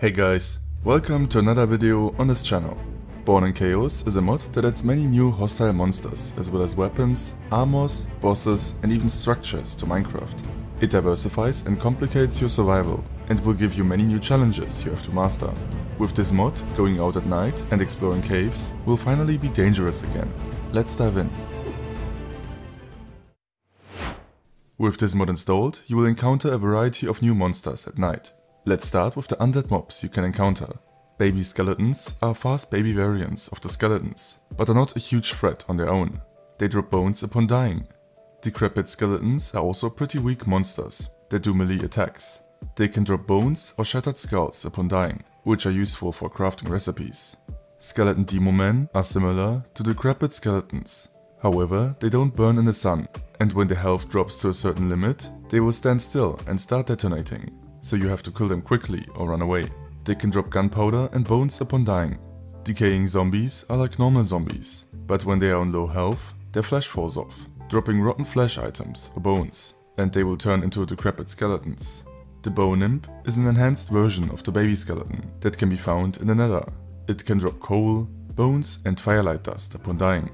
Hey guys, welcome to another video on this channel. Born in Chaos is a mod that adds many new hostile monsters as well as weapons, armors, bosses and even structures to Minecraft. It diversifies and complicates your survival and will give you many new challenges you have to master. With this mod, going out at night and exploring caves will finally be dangerous again. Let's dive in. With this mod installed, you will encounter a variety of new monsters at night. Let's start with the undead mobs you can encounter. Baby skeletons are fast baby variants of the skeletons, but are not a huge threat on their own. They drop bones upon dying. Decrepit skeletons are also pretty weak monsters that do melee attacks. They can drop bones or shattered skulls upon dying, which are useful for crafting recipes. Skeleton demomen are similar to decrepit skeletons. However, they don't burn in the sun, and when their health drops to a certain limit, they will stand still and start detonating, so you have to kill them quickly or run away. They can drop gunpowder and bones upon dying. Decaying zombies are like normal zombies, but when they are on low health, their flesh falls off, dropping rotten flesh items or bones, and they will turn into decrepit skeletons. The bone imp is an enhanced version of the baby skeleton that can be found in the nether. It can drop coal, bones and firelight dust upon dying.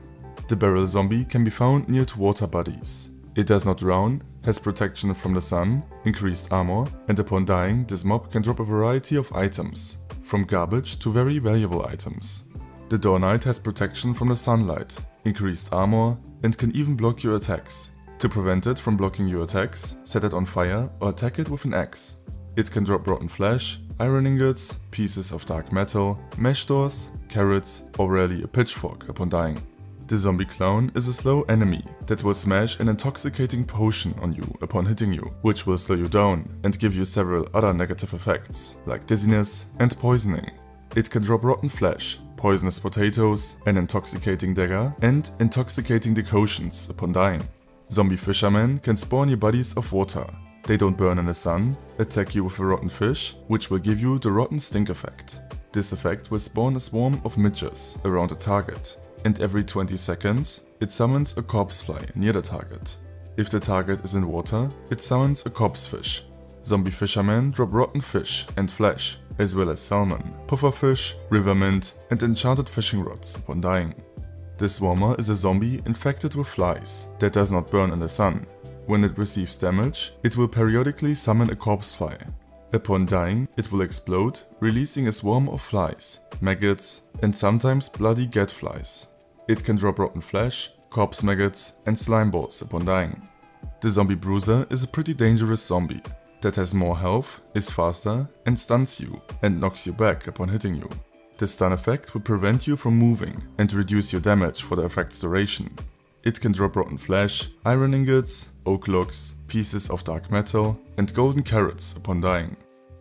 The barrel zombie can be found near to water bodies. It does not drown has protection from the sun, increased armor, and upon dying this mob can drop a variety of items, from garbage to very valuable items. The Door Knight has protection from the sunlight, increased armor, and can even block your attacks. To prevent it from blocking your attacks, set it on fire or attack it with an axe. It can drop rotten flesh, iron ingots, pieces of dark metal, mesh doors, carrots, or rarely a pitchfork upon dying. The zombie clown is a slow enemy that will smash an intoxicating potion on you upon hitting you, which will slow you down and give you several other negative effects, like dizziness and poisoning. It can drop rotten flesh, poisonous potatoes, an intoxicating dagger, and intoxicating decoctions upon dying. Zombie fishermen can spawn your bodies of water. They don't burn in the sun, attack you with a rotten fish, which will give you the rotten stink effect. This effect will spawn a swarm of midges around the target, and every 20 seconds it summons a corpse fly near the target. If the target is in water, it summons a corpse fish. Zombie fishermen drop rotten fish and flesh, as well as salmon, pufferfish, river mint and enchanted fishing rods upon dying. The swarmer is a zombie infected with flies that does not burn in the sun. When it receives damage, it will periodically summon a corpse fly. Upon dying, it will explode, releasing a swarm of flies, maggots and sometimes bloody gadflies. It can drop rotten flesh, corpse maggots and slime balls upon dying. The zombie bruiser is a pretty dangerous zombie that has more health, is faster and stuns you and knocks you back upon hitting you. The stun effect will prevent you from moving and reduce your damage for the effect's duration. It can drop rotten flesh, iron ingots, oak logs, pieces of dark metal and golden carrots upon dying.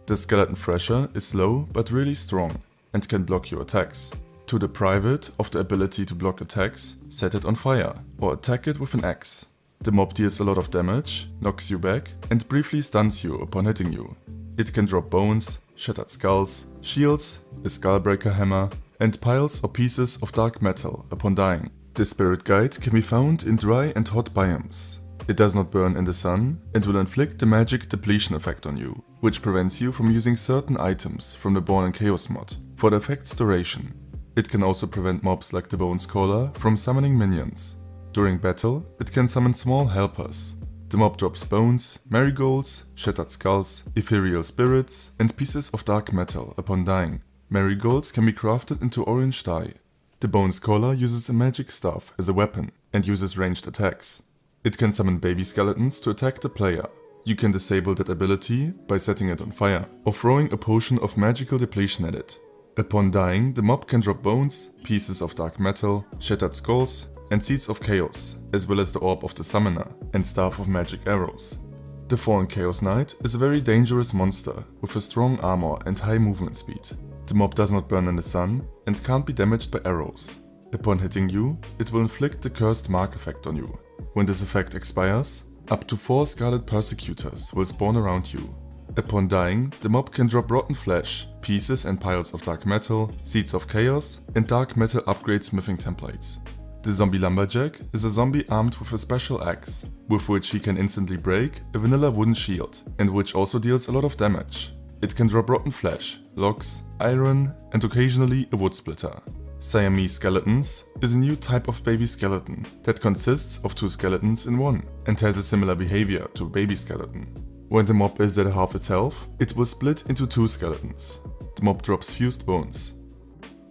The skeleton thresher is slow but really strong and can block your attacks. To deprive it of the ability to block attacks, set it on fire or attack it with an axe. The mob deals a lot of damage, knocks you back and briefly stuns you upon hitting you. It can drop bones, shattered skulls, shields, a skullbreaker hammer and piles or pieces of dark metal upon dying. The spirit guide can be found in dry and hot biomes. It does not burn in the sun and will inflict the magic depletion effect on you, which prevents you from using certain items from the Born in Chaos mod for the effect's duration. It can also prevent mobs like the Bones Caller from summoning minions. During battle, it can summon small helpers. The mob drops bones, marigolds, shattered skulls, ethereal spirits, and pieces of dark metal upon dying. Marigolds can be crafted into orange dye. The Bones Caller uses a magic staff as a weapon and uses ranged attacks. It can summon baby skeletons to attack the player. You can disable that ability by setting it on fire or throwing a potion of magical depletion at it. Upon dying, the mob can drop bones, pieces of dark metal, shattered skulls, and seeds of chaos, as well as the orb of the summoner and staff of magic arrows. The Fallen Chaos Knight is a very dangerous monster with a strong armor and high movement speed. The mob does not burn in the sun and can't be damaged by arrows. Upon hitting you, it will inflict the cursed mark effect on you. When this effect expires, up to 4 Scarlet Persecutors will spawn around you Upon dying, the mob can drop rotten flesh, pieces and piles of dark metal, seeds of chaos, and dark metal upgrade smithing templates. The zombie lumberjack is a zombie armed with a special axe, with which he can instantly break a vanilla wooden shield, and which also deals a lot of damage. It can drop rotten flesh, logs, iron, and occasionally a wood splitter. Siamese skeletons is a new type of baby skeleton that consists of two skeletons in one and has a similar behavior to baby skeleton. When the mob is at half its health, it will split into two skeletons. The mob drops fused bones.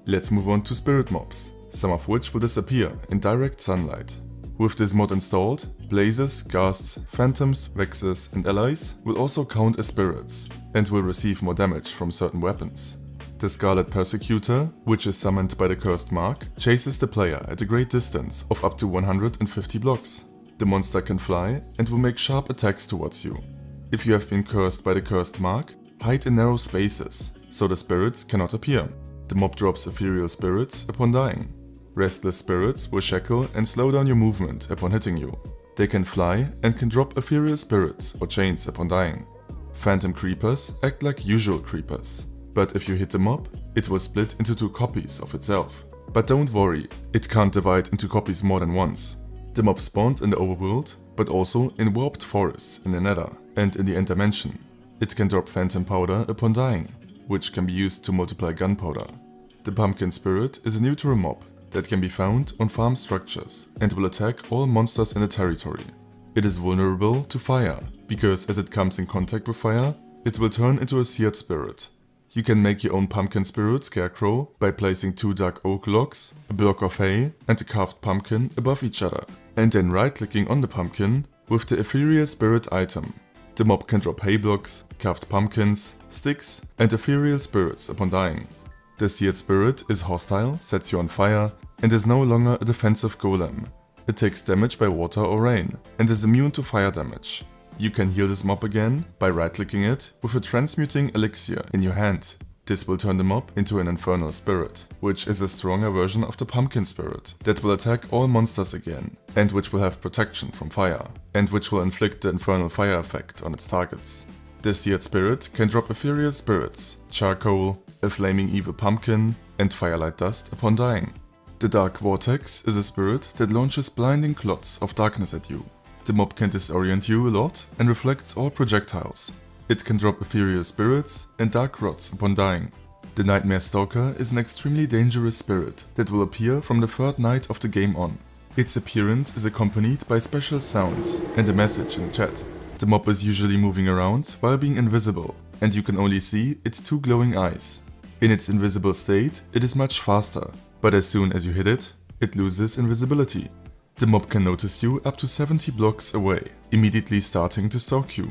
Let's move on to spirit mobs, some of which will disappear in direct sunlight. With this mod installed, blazes, ghasts, phantoms, vexes and allays will also count as spirits and will receive more damage from certain weapons. The Scarlet Persecutor, which is summoned by the Cursed Mark, chases the player at a great distance of up to 150 blocks. The monster can fly and will make sharp attacks towards you. If you have been cursed by the Cursed Mark, hide in narrow spaces, so the spirits cannot appear. The mob drops ethereal spirits upon dying. Restless spirits will shackle and slow down your movement upon hitting you. They can fly and can drop ethereal spirits or chains upon dying. Phantom creepers act like usual creepers, but if you hit the mob, it will split into two copies of itself. But don't worry, it can't divide into copies more than once. The mob spawns in the overworld, but also in warped forests in the nether and in the end dimension. It can drop phantom powder upon dying, which can be used to multiply gunpowder. The pumpkin spirit is a neutral mob that can be found on farm structures and will attack all monsters in the territory. It is vulnerable to fire, because as it comes in contact with fire, it will turn into a seared spirit. You can make your own pumpkin spirit scarecrow by placing two dark oak logs, a block of hay and a carved pumpkin above each other, and then right clicking on the pumpkin with the ethereal spirit item. The mob can drop hay blocks, carved pumpkins, sticks and ethereal spirits upon dying. The seared spirit is hostile, sets you on fire, and is no longer a defensive golem. It takes damage by water or rain, and is immune to fire damage. You can heal this mob again by right-clicking it with a transmuting elixir in your hand. This will turn the mob into an infernal spirit, which is a stronger version of the pumpkin spirit that will attack all monsters again, and which will have protection from fire, and which will inflict the infernal fire effect on its targets. The seared spirit can drop ethereal spirits, charcoal, a flaming evil pumpkin, and firelight dust upon dying. The Dark Vortex is a spirit that launches blinding clots of darkness at you. The mob can disorient you a lot and reflects all projectiles. It can drop ethereal spirits and dark rods upon dying. The Nightmare Stalker is an extremely dangerous spirit that will appear from the third night of the game on. Its appearance is accompanied by special sounds and a message in chat. The mob is usually moving around while being invisible, and you can only see its two glowing eyes. In its invisible state, it is much faster, but as soon as you hit it, it loses invisibility. The mob can notice you up to 70 blocks away, immediately starting to stalk you.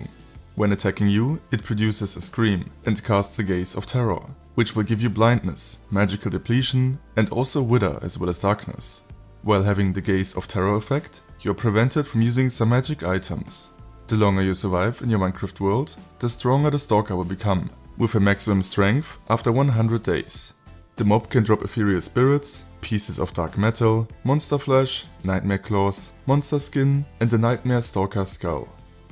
When attacking you, it produces a scream and casts a gaze of terror, which will give you blindness, magical depletion, and also wither as well as darkness. While having the gaze of terror effect, you're prevented from using some magic items. The longer you survive in your Minecraft world, the stronger the stalker will become, with a maximum strength after 100 days. The mob can drop ethereal spirits, pieces of dark metal, monster flesh, nightmare claws, monster skin, and the nightmare stalker skull.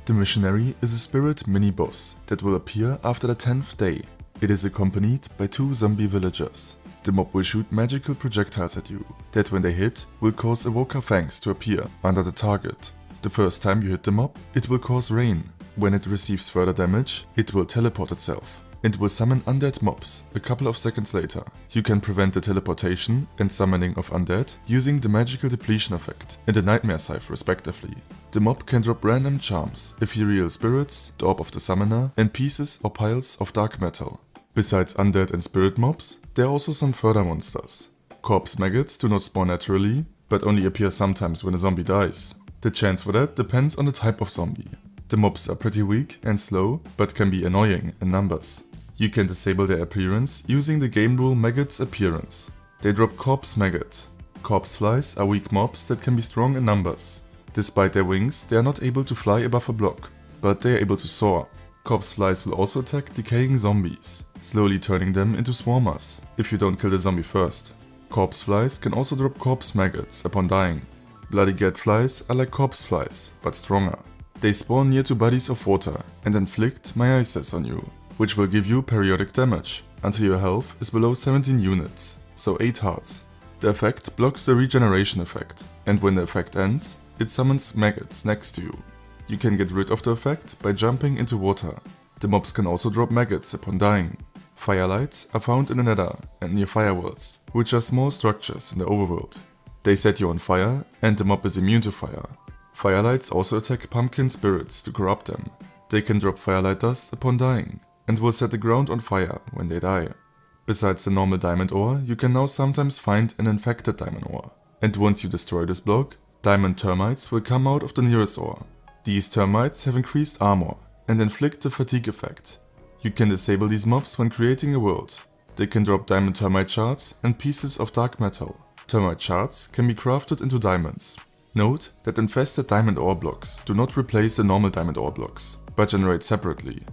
The missionary is a spirit mini-boss that will appear after the 10th day. It is accompanied by two zombie villagers. The mob will shoot magical projectiles at you, that when they hit, will cause evoker fangs to appear under the target. The first time you hit the mob, it will cause rain. When it receives further damage, it will teleport itself and will summon undead mobs a couple of seconds later. You can prevent the teleportation and summoning of undead using the magical depletion effect and the nightmare scythe respectively. The mob can drop random charms, ethereal spirits, the orb of the summoner, and pieces or piles of dark metal. Besides undead and spirit mobs, there are also some further monsters. Corpse maggots do not spawn naturally, but only appear sometimes when a zombie dies. The chance for that depends on the type of zombie. The mobs are pretty weak and slow, but can be annoying in numbers. You can disable their appearance using the game rule Maggot's Appearance. They drop Corpse Maggot. Corpse flies are weak mobs that can be strong in numbers. Despite their wings, they are not able to fly above a block, but they are able to soar. Corpse flies will also attack decaying zombies, slowly turning them into swarmers, if you don't kill the zombie first. Corpse flies can also drop corpse maggots upon dying. Bloody gadflies are like corpse flies, but stronger. They spawn near to bodies of water and inflict miasmas on you, which will give you periodic damage until your health is below 17 units, so 8 hearts. The effect blocks the regeneration effect, and when the effect ends, it summons maggots next to you. You can get rid of the effect by jumping into water. The mobs can also drop maggots upon dying. Firelights are found in the nether and near fireworlds, which are small structures in the overworld. They set you on fire and the mob is immune to fire. Firelights also attack pumpkin spirits to corrupt them. They can drop firelight dust upon dying and will set the ground on fire when they die. Besides the normal diamond ore, you can now sometimes find an infected diamond ore. And once you destroy this block, diamond termites will come out of the nearest ore. These termites have increased armor and inflict the fatigue effect, you can disable these mobs when creating a world. They can drop diamond termite shards and pieces of dark metal. Termite shards can be crafted into diamonds. Note that infested diamond ore blocks do not replace the normal diamond ore blocks, but generate separately.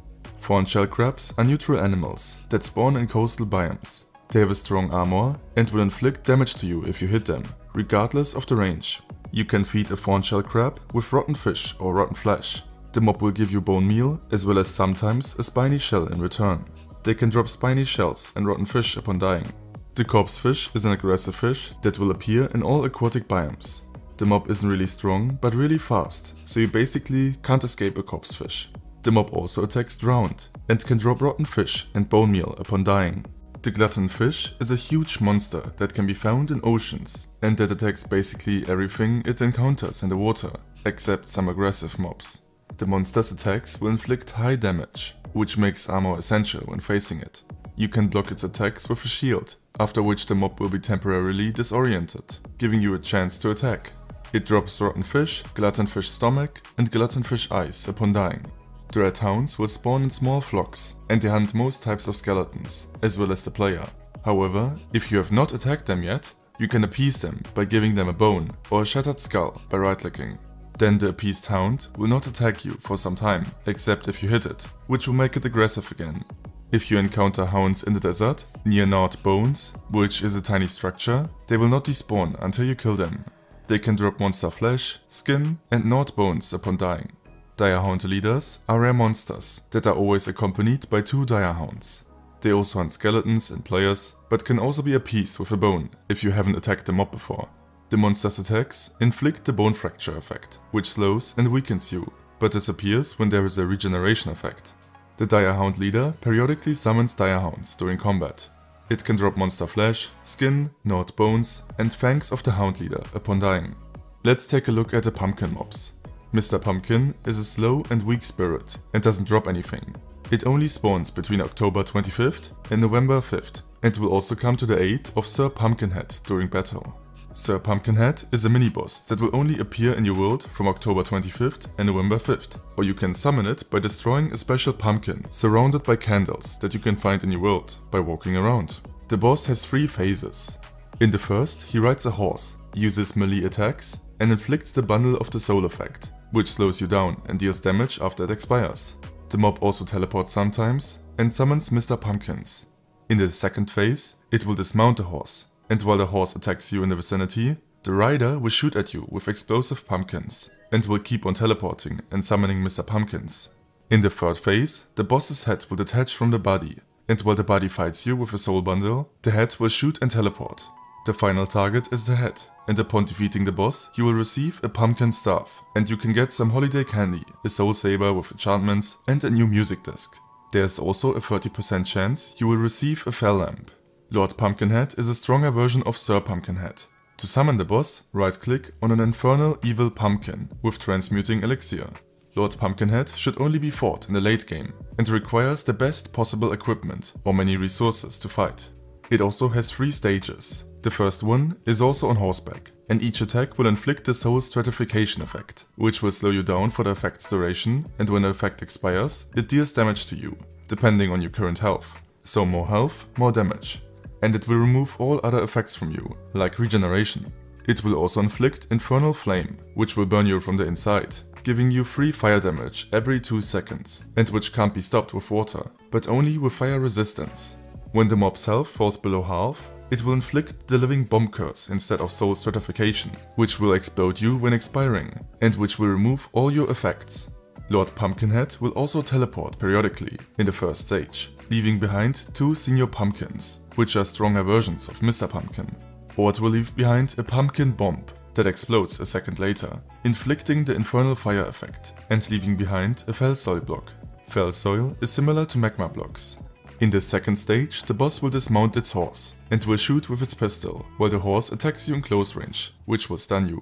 Thorn shell crabs are neutral animals that spawn in coastal biomes. They have a strong armor and will inflict damage to you if you hit them, regardless of the range. You can feed a thorn shell crab with rotten fish or rotten flesh, the mob will give you bone meal, as well as sometimes a spiny shell in return. They can drop spiny shells and rotten fish upon dying. The corpse fish is an aggressive fish that will appear in all aquatic biomes. The mob isn't really strong, but really fast, so you basically can't escape a corpse fish. The mob also attacks drowned, and can drop rotten fish and bone meal upon dying. The glutton fish is a huge monster that can be found in oceans, and that attacks basically everything it encounters in the water, except some aggressive mobs. The monster's attacks will inflict high damage, which makes armor essential when facing it. You can block its attacks with a shield, after which the mob will be temporarily disoriented, giving you a chance to attack. It drops rotten fish, glutton fish stomach and glutton fish eyes upon dying. The red hounds will spawn in small flocks and they hunt most types of skeletons, as well as the player. However, if you have not attacked them yet, you can appease them by giving them a bone or a shattered skull by right-clicking. Then the appeased hound will not attack you for some time, except if you hit it, which will make it aggressive again. If you encounter hounds in the desert, near gnawed bones, which is a tiny structure, they will not despawn until you kill them. They can drop monster flesh, skin and gnawed bones upon dying. Dire Hound leaders are rare monsters that are always accompanied by two Dire Hounds. They also hunt skeletons and players, but can also be appeased with a bone if you haven't attacked the mob before. The monster's attacks inflict the bone fracture effect, which slows and weakens you, but disappears when there is a regeneration effect. The Direhound leader periodically summons Direhounds during combat. It can drop monster flesh, skin, gnawed bones, and fangs of the Hound leader upon dying. Let's take a look at the pumpkin mobs. Mr. Pumpkin is a slow and weak spirit and doesn't drop anything. It only spawns between October 25th and November 5th and will also come to the aid of Sir Pumpkinhead during battle. Sir Pumpkinhead is a mini-boss that will only appear in your world from October 25th and November 5th, or you can summon it by destroying a special pumpkin surrounded by candles that you can find in your world by walking around. The boss has three phases. In the first, he rides a horse, uses melee attacks, and inflicts the Bundle of the Soul effect, which slows you down and deals damage after it expires. The mob also teleports sometimes and summons Mr. Pumpkins. In the second phase, it will dismount the horse, and while the horse attacks you in the vicinity, the rider will shoot at you with explosive pumpkins, and will keep on teleporting and summoning Mr. Pumpkins. In the third phase, the boss's head will detach from the body, and while the body fights you with a soul bundle, the head will shoot and teleport. The final target is the head, and upon defeating the boss, you will receive a pumpkin staff, and you can get some holiday candy, a soul saber with enchantments, and a new music disc. There's also a 30% chance you will receive a fell lamp. Lord Pumpkinhead is a stronger version of Sir Pumpkinhead. To summon the boss, right-click on an infernal evil pumpkin with transmuting elixir. Lord Pumpkinhead should only be fought in the late game and requires the best possible equipment or many resources to fight. It also has three stages. The first one is also on horseback, and each attack will inflict the soul stratification effect, which will slow you down for the effect's duration, and when the effect expires, it deals damage to you, depending on your current health. So more health, more damage and it will remove all other effects from you, like regeneration. It will also inflict Infernal Flame, which will burn you from the inside, giving you free fire damage every 2 seconds, and which can't be stopped with water, but only with fire resistance. When the mob's health falls below half, it will inflict the living bomb curse instead of soul stratification, which will explode you when expiring, and which will remove all your effects. Lord Pumpkinhead will also teleport periodically in the first stage, leaving behind two senior pumpkins, which are stronger versions of Mr. Pumpkin. Or it will leave behind a pumpkin bomb that explodes a second later, inflicting the infernal fire effect and leaving behind a fell Soil block. Fell Soil is similar to magma blocks. In the second stage, the boss will dismount its horse and will shoot with its pistol, while the horse attacks you in close range, which will stun you.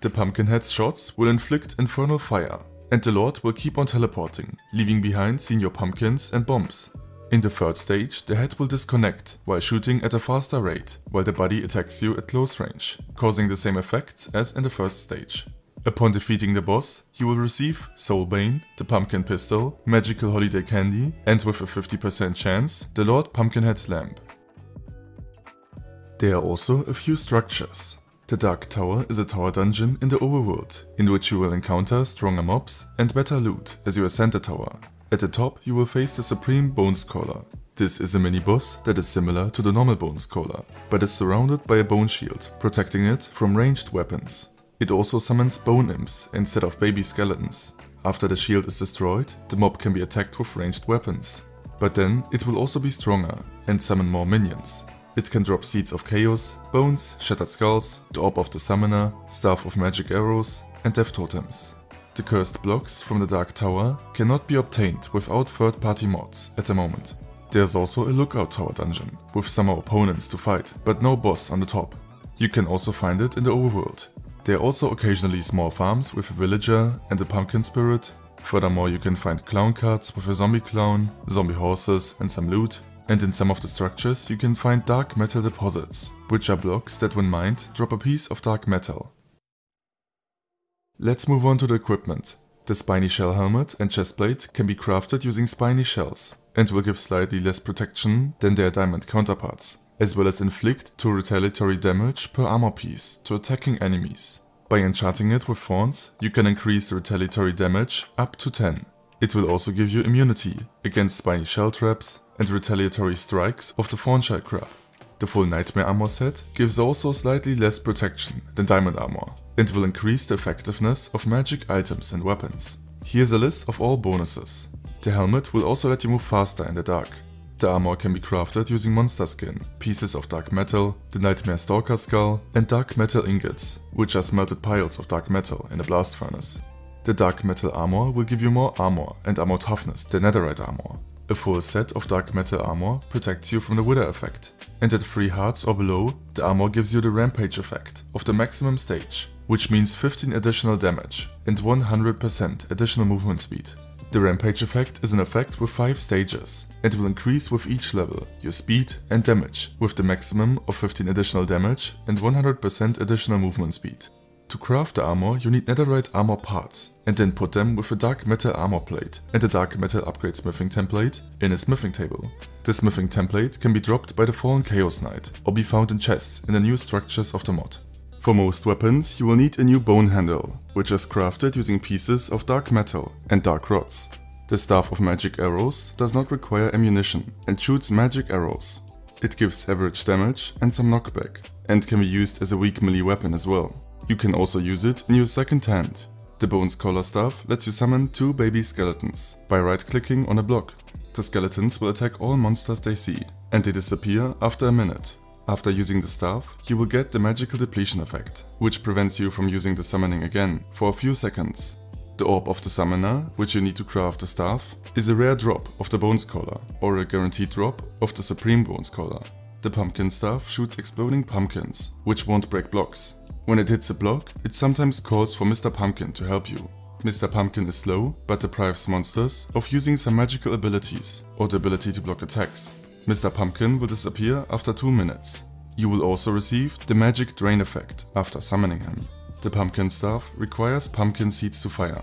The Pumpkinhead's shots will inflict infernal fire, and the Lord will keep on teleporting, leaving behind senior pumpkins and bombs. In the third stage, the head will disconnect while shooting at a faster rate, while the body attacks you at close range, causing the same effects as in the first stage. Upon defeating the boss, you will receive Soulbane, the Pumpkin Pistol, Magical Holiday Candy, and with a 50% chance, the Lord Pumpkinhead's Lamp. There are also a few structures. The Dark Tower is a tower dungeon in the overworld, in which you will encounter stronger mobs and better loot as you ascend the tower. At the top you will face the Supreme Bones Caller. This is a mini-boss that is similar to the normal Bones Caller, but is surrounded by a bone shield, protecting it from ranged weapons. It also summons bone imps instead of baby skeletons. After the shield is destroyed, the mob can be attacked with ranged weapons. But then it will also be stronger and summon more minions. It can drop Seeds of Chaos, Bones, Shattered Skulls, the Orb of the Summoner, Staff of Magic Arrows and Death Totems. The cursed blocks from the Dark Tower cannot be obtained without third-party mods at the moment. There's also a Lookout Tower dungeon, with some opponents to fight, but no boss on the top. You can also find it in the overworld, there are also occasionally small farms with a villager and a pumpkin spirit. Furthermore, you can find clown carts with a zombie clown, zombie horses and some loot. And in some of the structures you can find dark metal deposits, which are blocks that when mined drop a piece of dark metal. Let's move on to the equipment. The spiny shell helmet and chestplate can be crafted using spiny shells and will give slightly less protection than their diamond counterparts as well as inflict 2 retaliatory damage per armor piece to attacking enemies. By enchanting it with thorns, you can increase retaliatory damage up to 10. It will also give you immunity against spiny shell traps and retaliatory strikes of the thorn shell crab. The full nightmare armor set gives also slightly less protection than diamond armor and will increase the effectiveness of magic items and weapons. Here's a list of all bonuses. The helmet will also let you move faster in the dark, the armor can be crafted using monster skin, pieces of dark metal, the Nightmare Stalker skull, and dark metal ingots, which are smelted piles of dark metal in a blast furnace. The dark metal armor will give you more armor and armor toughness than netherite armor. A full set of dark metal armor protects you from the wither effect, and at 3 hearts or below, the armor gives you the rampage effect of the maximum stage, which means 15 additional damage and 100% additional movement speed. The Rampage effect is an effect with 5 stages It will increase with each level your speed and damage with the maximum of 15 additional damage and 100% additional movement speed. To craft the armor you need netherite armor parts and then put them with a dark metal armor plate and a dark metal upgrade smithing template in a smithing table. The smithing template can be dropped by the fallen chaos knight or be found in chests in the new structures of the mod. For most weapons, you will need a new bone handle, which is crafted using pieces of dark metal and dark rods. The Staff of Magic Arrows does not require ammunition and shoots magic arrows. It gives average damage and some knockback, and can be used as a weak melee weapon as well. You can also use it in your second hand. The Bones Caller staff lets you summon two baby skeletons by right-clicking on a block. The skeletons will attack all monsters they see, and they disappear after a minute. After using the staff, you will get the magical depletion effect, which prevents you from using the summoning again for a few seconds. The Orb of the Summoner, which you need to craft the staff, is a rare drop of the Bones Caller, or a guaranteed drop of the Supreme Bones Caller. The Pumpkin Staff shoots exploding pumpkins, which won't break blocks. When it hits a block, it sometimes calls for Mr. Pumpkin to help you. Mr. Pumpkin is slow, but deprives monsters of using some magical abilities, or the ability to block attacks, Mr. Pumpkin will disappear after 2 minutes. You will also receive the magic drain effect after summoning him. The pumpkin staff requires pumpkin seeds to fire.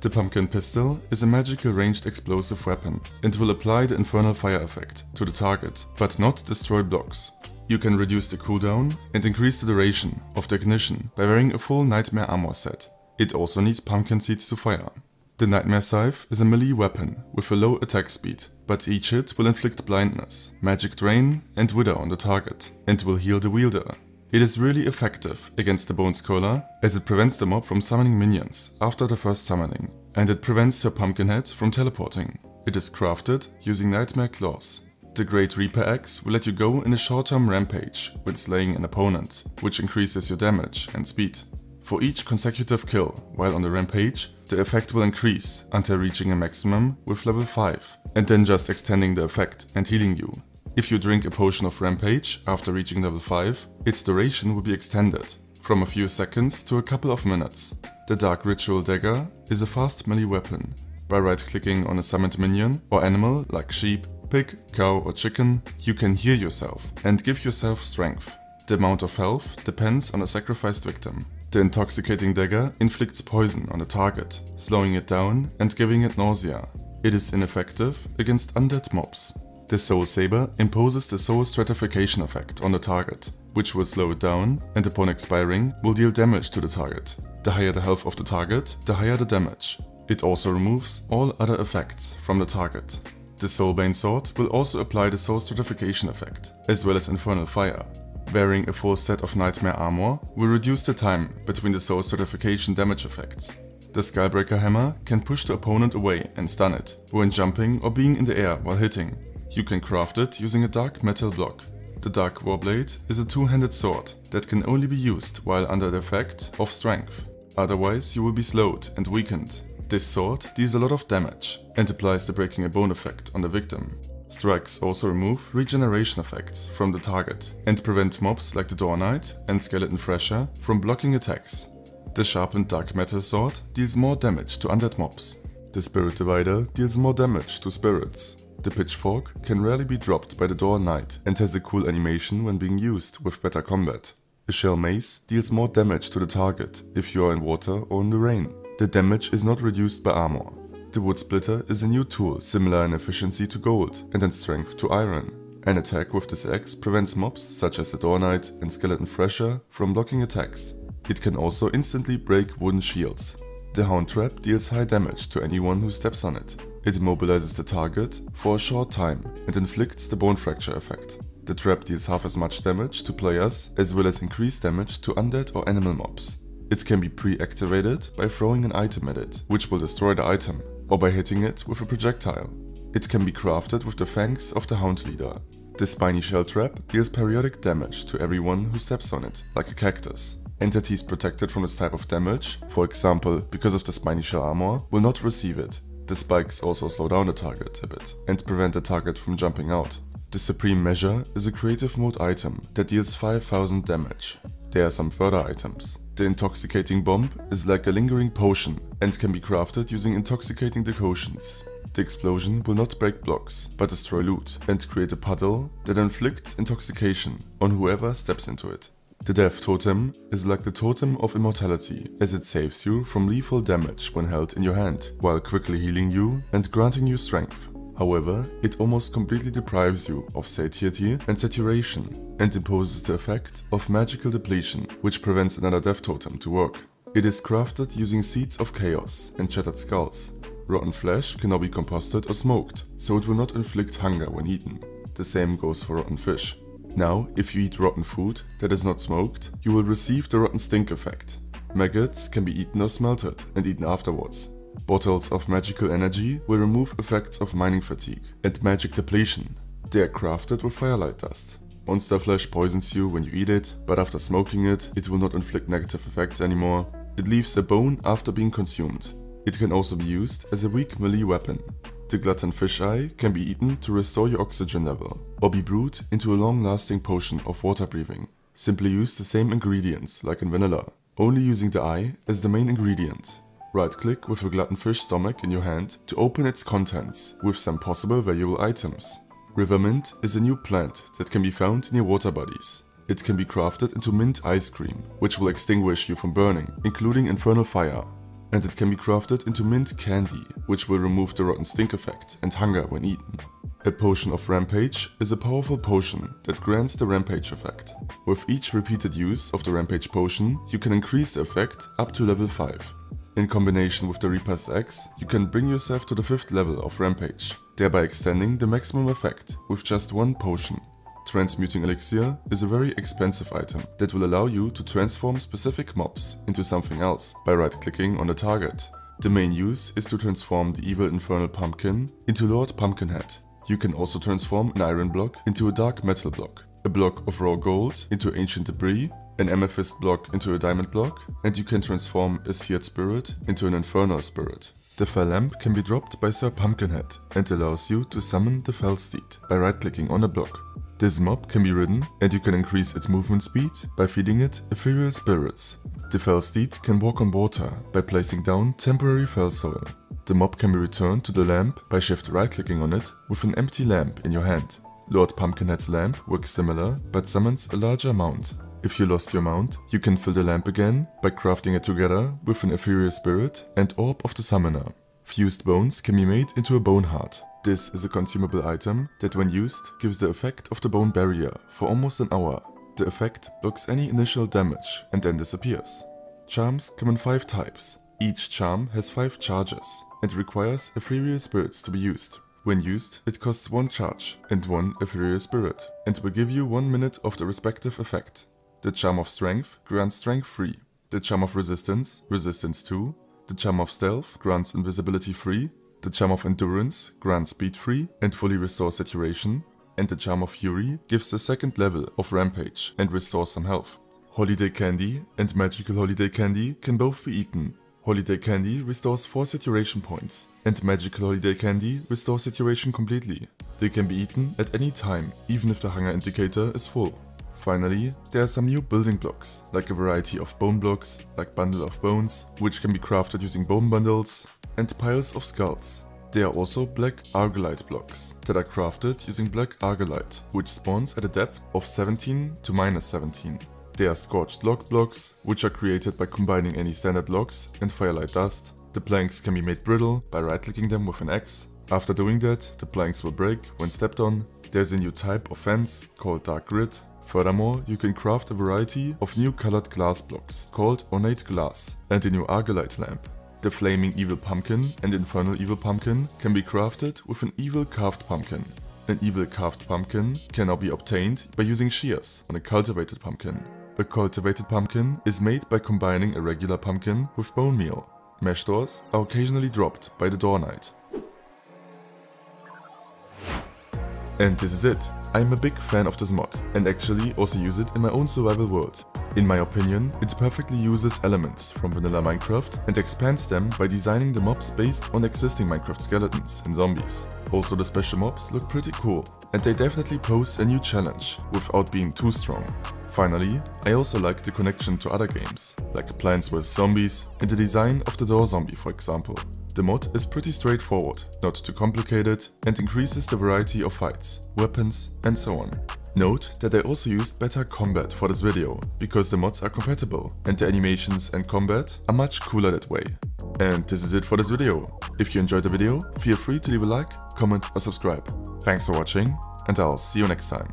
The pumpkin pistol is a magical ranged explosive weapon and will apply the infernal fire effect to the target, but not destroy blocks. You can reduce the cooldown and increase the duration of the ignition by wearing a full nightmare armor set. It also needs pumpkin seeds to fire. The Nightmare Scythe is a melee weapon with a low attack speed, but each hit will inflict blindness, magic drain and wither on the target, and will heal the wielder. It is really effective against the Bones Caller, as it prevents the mob from summoning minions after the first summoning, and it prevents your Pumpkinhead from teleporting. It is crafted using Nightmare Claws. The Great Reaper Axe will let you go in a short-term rampage when slaying an opponent, which increases your damage and speed. For each consecutive kill while on the rampage, the effect will increase until reaching a maximum with level 5, and then just extending the effect and healing you. If you drink a potion of rampage after reaching level 5, its duration will be extended, from a few seconds to a couple of minutes. The Dark Ritual Dagger is a fast melee weapon. By right clicking on a summoned minion or animal like sheep, pig, cow or chicken, you can heal yourself and give yourself strength. The amount of health depends on a sacrificed victim. The intoxicating dagger inflicts poison on the target, slowing it down and giving it nausea. It is ineffective against undead mobs. The Soul Saber imposes the Soul Stratification effect on the target, which will slow it down and upon expiring will deal damage to the target. The higher the health of the target, the higher the damage. It also removes all other effects from the target. The Soulbane Sword will also apply the Soul Stratification effect, as well as Infernal Fire, Wearing a full set of Nightmare armor will reduce the time between the soul stratification damage effects. The Skullbreaker hammer can push the opponent away and stun it, when jumping or being in the air while hitting. You can craft it using a dark metal block. The Dark Warblade is a two-handed sword that can only be used while under the effect of strength. Otherwise you will be slowed and weakened. This sword deals a lot of damage and applies the breaking a bone effect on the victim. Strikes also remove regeneration effects from the target and prevent mobs like the Door Knight and Skeleton Thresher from blocking attacks. The sharpened Dark Metal Sword deals more damage to undead mobs. The Spirit Divider deals more damage to spirits. The Pitchfork can rarely be dropped by the Door Knight and has a cool animation when being used with better combat. The Shell Mace deals more damage to the target if you are in water or in the rain. The damage is not reduced by armor, the Wood Splitter is a new tool similar in efficiency to gold and in strength to iron. An attack with this axe prevents mobs such as the Door Knight and Skeleton Thresher from blocking attacks. It can also instantly break wooden shields. The Hound Trap deals high damage to anyone who steps on it. It immobilizes the target for a short time and inflicts the bone fracture effect. The trap deals half as much damage to players as well as increased damage to undead or animal mobs. It can be pre-activated by throwing an item at it, which will destroy the item, or by hitting it with a projectile. It can be crafted with the fangs of the Hound Leader. The Spiny Shell Trap deals periodic damage to everyone who steps on it, like a cactus. Entities protected from this type of damage, for example because of the Spiny Shell armor, will not receive it. The spikes also slow down the target a bit and prevent the target from jumping out. The Supreme Measure is a creative mode item that deals 5000 damage. There are some further items. The intoxicating bomb is like a lingering potion and can be crafted using intoxicating decoctions. The explosion will not break blocks, but destroy loot and create a puddle that inflicts intoxication on whoever steps into it. The Death Totem is like the Totem of Immortality, as it saves you from lethal damage when held in your hand, while quickly healing you and granting you strength. However, it almost completely deprives you of satiety and saturation, and imposes the effect of magical depletion, which prevents another death totem to work. It is crafted using seeds of chaos and shattered skulls. Rotten flesh cannot be composted or smoked, so it will not inflict hunger when eaten. The same goes for rotten fish. Now, if you eat rotten food that is not smoked, you will receive the rotten stink effect. Maggots can be eaten or smelted and eaten afterwards, Bottles of magical energy will remove effects of mining fatigue and magic depletion. They are crafted with firelight dust. Monster flesh poisons you when you eat it, but after smoking it, it will not inflict negative effects anymore. It leaves a bone after being consumed. It can also be used as a weak melee weapon. The glutton fish eye can be eaten to restore your oxygen level, or be brewed into a long-lasting potion of water breathing. Simply use the same ingredients like in vanilla, only using the eye as the main ingredient. Right-click with a gluttonfish stomach in your hand to open its contents with some possible valuable items. River mint is a new plant that can be found near water bodies. It can be crafted into mint ice cream, which will extinguish you from burning, including infernal fire. And it can be crafted into mint candy, which will remove the rotten stink effect and hunger when eaten. A potion of rampage is a powerful potion that grants the rampage effect. With each repeated use of the rampage potion, you can increase the effect up to level 5. In combination with the Reaper's Axe, you can bring yourself to the 5th level of Rampage, thereby extending the maximum effect with just one potion. Transmuting Elixir is a very expensive item that will allow you to transform specific mobs into something else by right-clicking on the target. The main use is to transform the evil Infernal Pumpkin into Lord Pumpkinhead. You can also transform an iron block into a dark metal block. a block of raw gold into ancient debris, an amethyst block into a diamond block, and you can transform a seared spirit into an infernal spirit. The fell lamp can be dropped by Sir Pumpkinhead and allows you to summon the fell steed by right clicking on a block. This mob can be ridden and you can increase its movement speed by feeding it ethereal spirits. The fell steed can walk on water by placing down temporary fell soil. The mob can be returned to the lamp by shift right clicking on it with an empty lamp in your hand. Lord Pumpkinhead's lamp works similar but summons a larger mount. If you lost your mount, you can fill the lamp again by crafting it together with an ethereal spirit and orb of the summoner. Fused bones can be made into a bone heart. This is a consumable item that when used gives the effect of the bone barrier for almost an hour. The effect blocks any initial damage and then disappears. Charms come in 5 types. Each charm has 5 charges and requires ethereal spirits to be used. When used, it costs 1 charge and 1 ethereal spirit and will give you 1 minute of the respective effect. The Charm of Strength grants Strength 3. The Charm of Resistance, Resistance 2. The Charm of Stealth grants Invisibility 3 the Charm of Endurance grants speed 3 and fully restores saturation, and the Charm of Fury gives the second level of Rampage and restores some health. Holiday Candy and Magical Holiday Candy can both be eaten. Holiday Candy restores 4 saturation points, and Magical Holiday Candy restores saturation completely. They can be eaten at any time, even if the hunger indicator is full. Finally, there are some new building blocks, like a variety of bone blocks, like Bundle of Bones, which can be crafted using bone bundles, and piles of skulls. There are also black argillite blocks that are crafted using black argillite, which spawns at a depth of 17 to minus 17. There are scorched log blocks, which are created by combining any standard logs and firelight dust. The planks can be made brittle by right clicking them with an axe. After doing that, the planks will break when stepped on. There's a new type of fence called dark grit. Furthermore, you can craft a variety of new colored glass blocks called ornate glass and a new argillite lamp. The Flaming Evil Pumpkin and Infernal Evil Pumpkin can be crafted with an Evil Carved Pumpkin. An Evil Carved Pumpkin can now be obtained by using shears on a cultivated pumpkin. A cultivated pumpkin is made by combining a regular pumpkin with bone meal. Mesh doors are occasionally dropped by the door knight. And this is it. I'm a big fan of this mod and actually also use it in my own survival world. In my opinion, it perfectly uses elements from vanilla Minecraft and expands them by designing the mobs based on existing Minecraft skeletons and zombies. Also the special mobs look pretty cool and they definitely pose a new challenge without being too strong. Finally, I also like the connection to other games, like Plants vs Zombies and the design of the door zombie for example. The mod is pretty straightforward, not too complicated, and increases the variety of fights, weapons and so on. Note that I also used better combat for this video, because the mods are compatible and the animations and combat are much cooler that way. And this is it for this video. If you enjoyed the video, feel free to leave a like, comment or subscribe. Thanks for watching and I'll see you next time.